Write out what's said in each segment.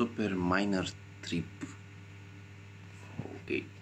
Super minor Trip. Ok.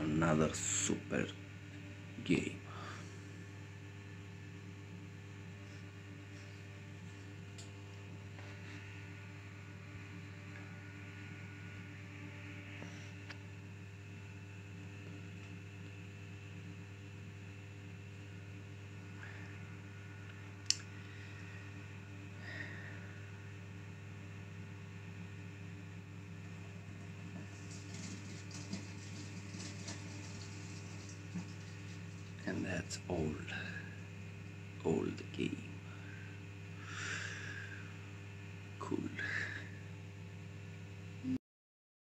Another super game that's all all the game. Cool